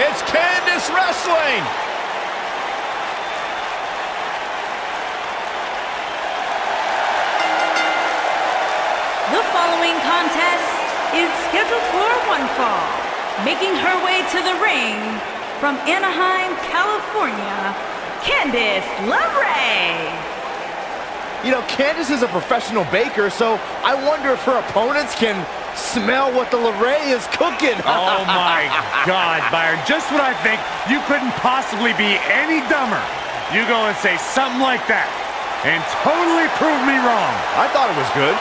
It's Candice wrestling. The following contest is scheduled for one fall. Making her way to the ring from Anaheim, California, Candice LeRae. You know, Candice is a professional baker, so I wonder if her opponents can smell what the LeRae is cooking. oh my God, Byron. Just when I think you couldn't possibly be any dumber, you go and say something like that and totally prove me wrong. I thought it was good.